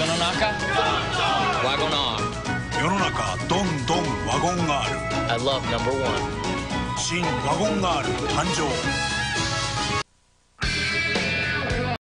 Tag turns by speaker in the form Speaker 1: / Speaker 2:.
Speaker 1: 世の中ワゴンアール
Speaker 2: 世の中どんどんワゴンアール
Speaker 1: I love number one
Speaker 2: 新ワゴンアール誕生